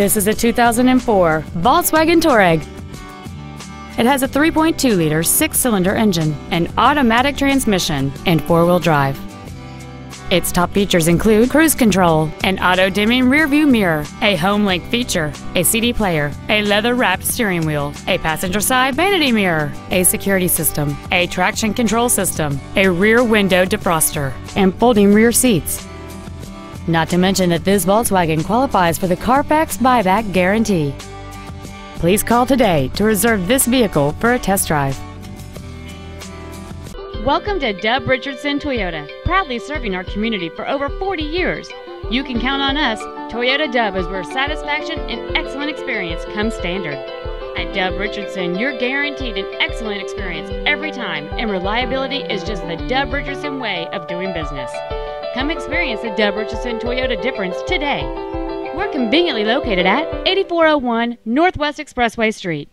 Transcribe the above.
This is a 2004 Volkswagen Touareg. It has a 3.2 liter six cylinder engine, an automatic transmission, and four wheel drive. Its top features include cruise control, an auto dimming rearview mirror, a HomeLink feature, a CD player, a leather wrapped steering wheel, a passenger side vanity mirror, a security system, a traction control system, a rear window defroster, and folding rear seats. Not to mention that this Volkswagen qualifies for the Carfax buyback guarantee. Please call today to reserve this vehicle for a test drive. Welcome to Dub Richardson Toyota, proudly serving our community for over 40 years. You can count on us. Toyota Dub is where satisfaction and excellent experience come standard. At Dub Richardson, you're guaranteed an excellent experience every time, and reliability is just the Dub Richardson way of doing business. Come experience the Dub Richardson Toyota difference today. We're conveniently located at 8401 Northwest Expressway Street.